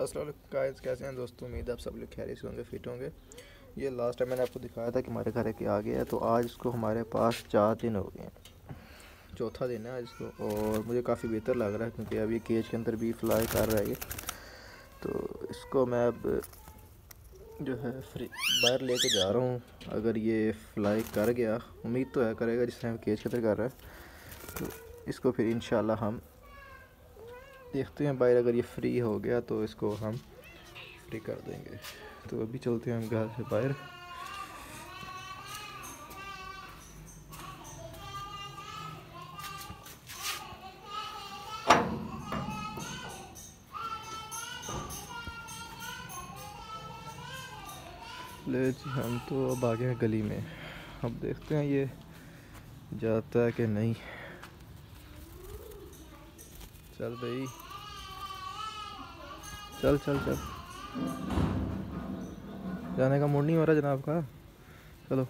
असल गाइस कैसे हैं दोस्तों? उम्मीद आप सब लोग खैर से होंगे फिट होंगे। ये लास्ट टाइम मैंने आपको दिखाया था कि हमारे घर के आ गया है तो आज इसको हमारे पास चार दिन हो गए हैं। चौथा दिन है आज इसको, और मुझे काफ़ी बेहतर लग रहा है क्योंकि अब ये केज के अंदर भी फ्लाई कर रहा है तो इसको मैं अब जो है फ्री बाहर लेके जा रहा हूँ। अगर ये फ्लाई कर गया, उम्मीद तो है करेगा जिस टाइम केज के अंदर कर रहा है। तो इसको फिर इन हम देखते हैं, बाहर अगर ये फ्री हो गया तो इसको हम फ्री कर देंगे। तो अभी चलते हैं हम घर से बाहर। ले जी, हम तो अब आ गए हैं गली में। अब देखते हैं ये जाता है कि नहीं। चल भाई। चल चल चल। जाने का मूड नहीं हो रहा जनाब का? चलो।